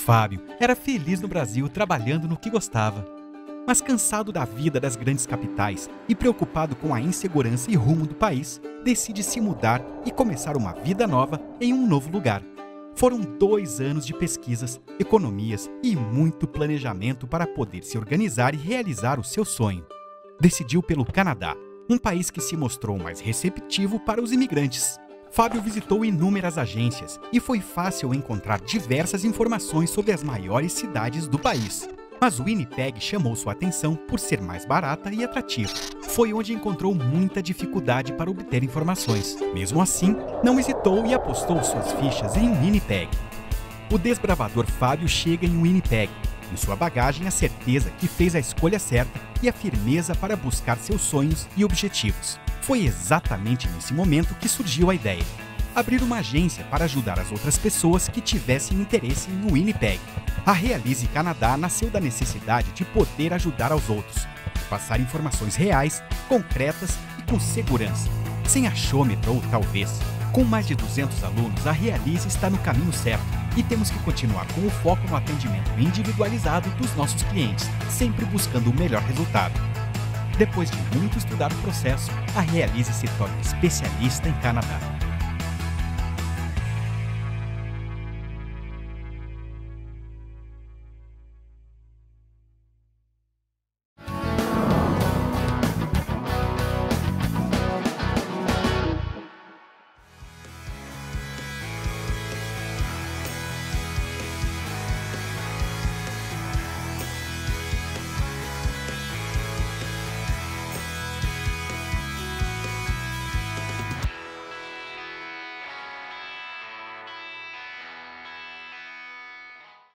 Fábio era feliz no Brasil trabalhando no que gostava. Mas cansado da vida das grandes capitais e preocupado com a insegurança e rumo do país, decide se mudar e começar uma vida nova em um novo lugar. Foram dois anos de pesquisas, economias e muito planejamento para poder se organizar e realizar o seu sonho. Decidiu pelo Canadá, um país que se mostrou mais receptivo para os imigrantes. Fábio visitou inúmeras agências e foi fácil encontrar diversas informações sobre as maiores cidades do país. Mas o Winnipeg chamou sua atenção por ser mais barata e atrativa. Foi onde encontrou muita dificuldade para obter informações. Mesmo assim, não hesitou e apostou suas fichas em Winnipeg. O desbravador Fábio chega em Winnipeg. Em sua bagagem, a certeza que fez a escolha certa e a firmeza para buscar seus sonhos e objetivos. Foi exatamente nesse momento que surgiu a ideia. Abrir uma agência para ajudar as outras pessoas que tivessem interesse no Winnipeg. A Realize Canadá nasceu da necessidade de poder ajudar aos outros, passar informações reais, concretas e com segurança, sem achômetro talvez. Com mais de 200 alunos, a Realize está no caminho certo e temos que continuar com o foco no atendimento individualizado dos nossos clientes, sempre buscando o melhor resultado. Depois de muito estudar o processo, a Realize se torna especialista em Canadá.